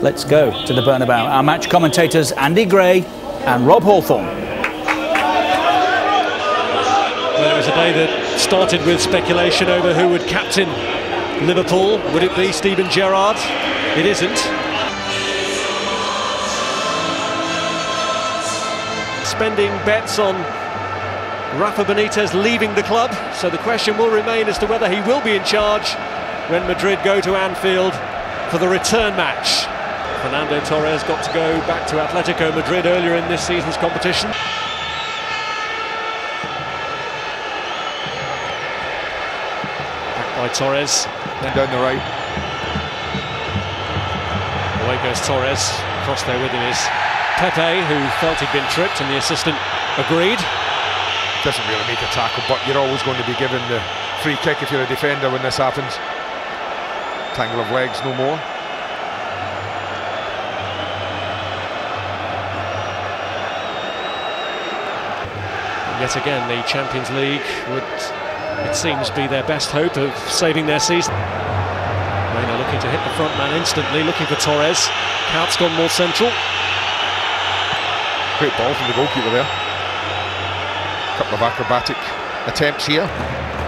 Let's go to the Bernabeu. Our match commentators Andy Gray and Rob Hawthorne. Well, it was a day that started with speculation over who would captain Liverpool. Would it be Steven Gerrard? It isn't. Spending bets on Rafa Benitez leaving the club, so the question will remain as to whether he will be in charge when Madrid go to Anfield for the return match. Fernando Torres got to go back to Atletico Madrid earlier in this season's competition. Back by Torres. Then down the right. Away goes Torres. Across there with him is Pepe, who felt he'd been tripped, and the assistant agreed. Doesn't really make a tackle, but you're always going to be given the free kick if you're a defender when this happens. Tangle of legs, no more. Yet again, the Champions League would, it seems, be their best hope of saving their season. Reina looking to hit the front man instantly, looking for Torres. Kuyt's gone more central. Great ball from the goalkeeper there. Couple of acrobatic attempts here.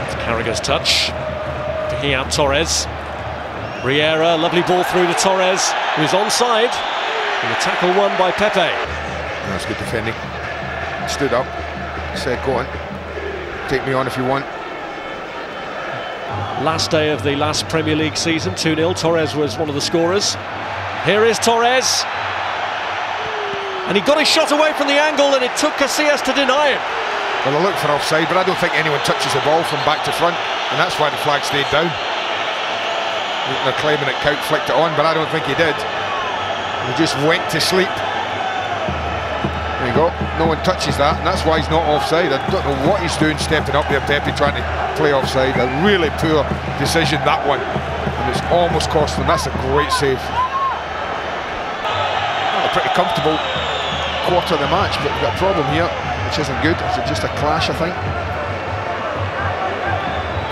It's Carragher's touch. Picking out Torres. Riera, lovely ball through to Torres, who's onside. And the tackle won by Pepe. That's good defending. Stood up, said, go on, take me on if you want. Last day of the last Premier League season, 2-0. Torres was one of the scorers. Here is Torres. And he got his shot away from the angle and it took Casillas to deny him. Well, I look for offside, but I don't think anyone touches the ball from back to front, and that's why the flag stayed down. They're claiming that Kuyt flicked it on, but I don't think he did. He just went to sleep. There you go. No one touches that, and that's why he's not offside. I don't know what he's doing stepping up there, Pepe, trying to play offside. A really poor decision, that one. And it's almost cost them. That's a great save. A pretty comfortable quarter of the match, but we've got a problem here, which isn't good. Is it just a clash, I think?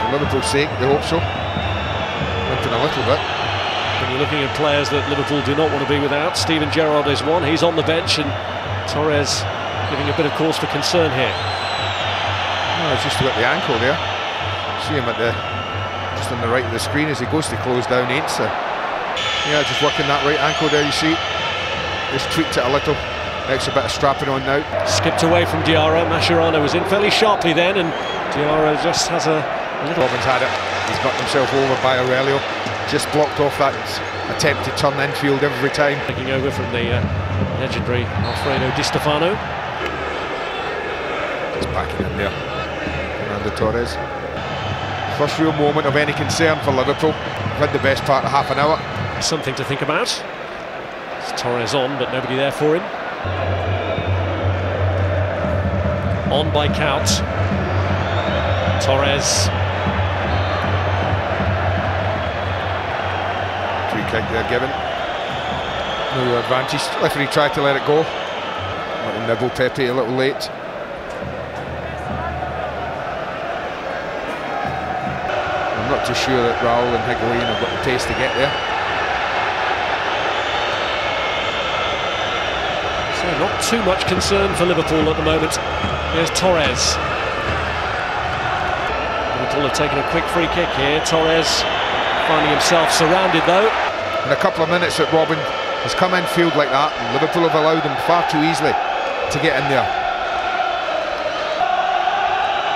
For Liverpool's sake, they hope so. Limping a little bit. When you're looking at players that Liverpool do not want to be without, Steven Gerrard is one. He's on the bench and Torres giving a bit of cause for concern here. Oh, it's just about the ankle there. See him at the just on the right of the screen as he goes to close down Heinze. Yeah, just working that right ankle there, you see. Just tweaked it a little. Extra bit of strapping on now. Skipped away from Diarra. Mascherano was in fairly sharply then, and Diarra just has a, a little. Robben's had it. He's got himself over by Aurelio. Just blocked off that attempt to turn infield every time. Taking over from the uh, legendary Alfredo Di Stefano. Just backing in there. Fernando Torres. First real moment of any concern for Liverpool. Had the best part of half an hour. Something to think about. It's Torres on, but nobody there for him. On by Kuyt. Torres. Free kick there given. No advantage. Referee tried to let it go. Nibble Pepe a little late. Not too sure that Raul and Higuain have got the pace to get there. So not too much concern for Liverpool at the moment. Here's Torres. Liverpool have taken a quick free kick here. Torres finding himself surrounded though. In a couple of minutes that Robben has come in field like that, Liverpool have allowed him far too easily to get in there.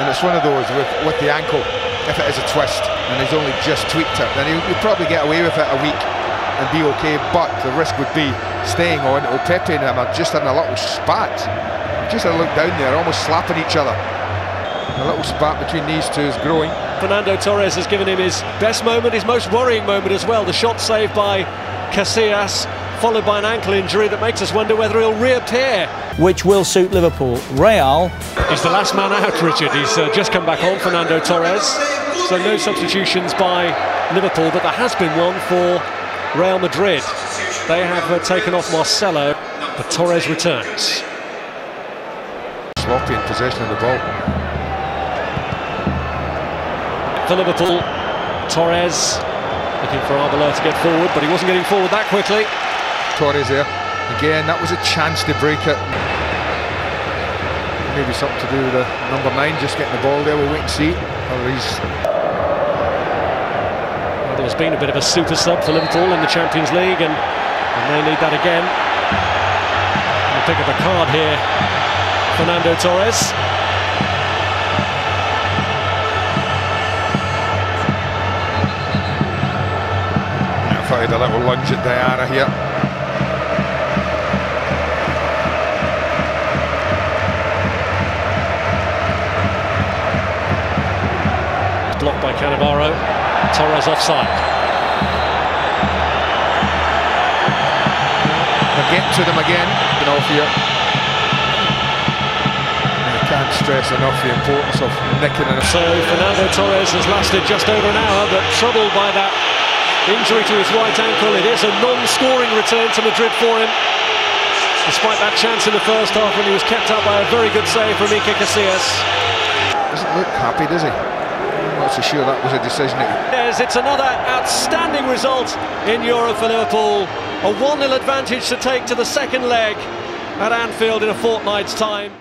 And it's one of those with, with the ankle, if it is a twist and he's only just tweaked it, then he'll, he'll probably get away with it a week and be okay, but the risk would be staying on. Pepe and him are just having a little spat. Just a look down there, almost slapping each other. A little spat between these two is growing. Fernando Torres has given him his best moment, his most worrying moment as well. The shot saved by Casillas, followed by an ankle injury that makes us wonder whether he'll reappear. Which will suit Liverpool. Real. He's the last man out, Richard. He's uh, just come back on, Fernando Torres. So no substitutions by Liverpool, but there has been one for Real Madrid. They have uh, taken off Marcelo, but Torres returns. Sloppy in possession of the ball. For Liverpool, Torres looking for Arbeloa to get forward, but he wasn't getting forward that quickly. Torres there. Again, that was a chance to break it. Maybe something to do with the number nine just getting the ball there. We'll wait and see. Well, there's been a bit of a super sub for Liverpool in the Champions League, and, and they need that again. We'll pick up a card here. Fernando Torres. I thought had a little lunge at Diarra here. Cannavaro. Torres offside. They're getting to them again. You. I can't stress enough the importance of nicking and So Fernando Torres has lasted just over an hour, but troubled by that injury to his right ankle. It is a non-scoring return to Madrid for him. Despite that chance in the first half when he was kept up by a very good save from Iker Casillas. doesn't look happy, does he? Not so sure that was a decision Yes, it's another outstanding result in Europe for Liverpool. A 1-0 advantage to take to the second leg at Anfield in a fortnight's time.